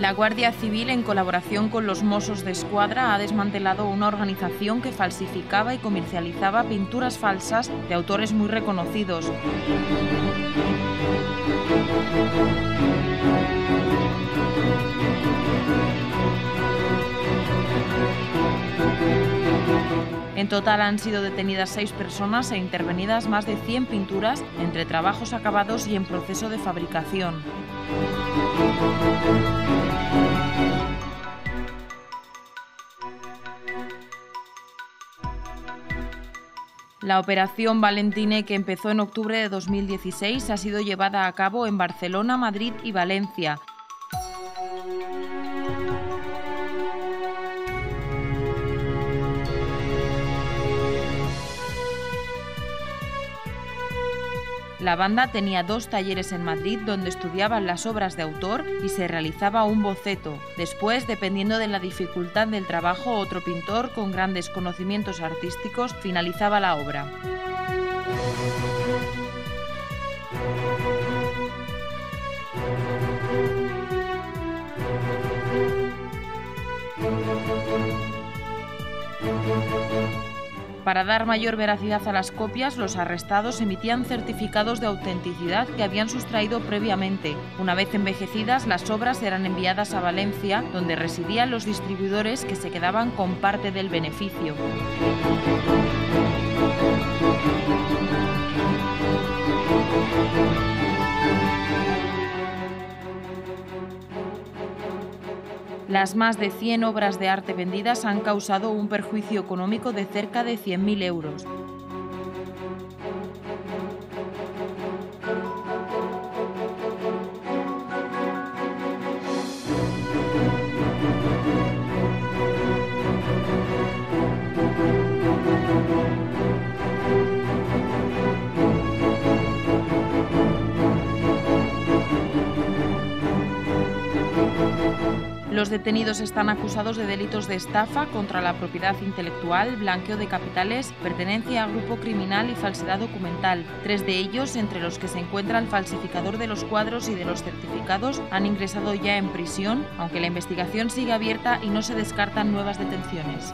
La Guardia Civil, en colaboración con los Mossos de Escuadra, ha desmantelado una organización que falsificaba y comercializaba pinturas falsas de autores muy reconocidos. En total han sido detenidas seis personas e intervenidas más de 100 pinturas entre trabajos acabados y en proceso de fabricación. La operación Valentine, que empezó en octubre de 2016, ha sido llevada a cabo en Barcelona, Madrid y Valencia, La banda tenía dos talleres en Madrid donde estudiaban las obras de autor y se realizaba un boceto. Después, dependiendo de la dificultad del trabajo, otro pintor con grandes conocimientos artísticos finalizaba la obra. Para dar mayor veracidad a las copias, los arrestados emitían certificados de autenticidad que habían sustraído previamente. Una vez envejecidas, las obras eran enviadas a Valencia, donde residían los distribuidores que se quedaban con parte del beneficio. Las más de 100 obras de arte vendidas han causado un perjuicio económico de cerca de 100.000 euros. Los detenidos están acusados de delitos de estafa contra la propiedad intelectual, blanqueo de capitales, pertenencia a grupo criminal y falsedad documental. Tres de ellos, entre los que se encuentra el falsificador de los cuadros y de los certificados, han ingresado ya en prisión, aunque la investigación sigue abierta y no se descartan nuevas detenciones.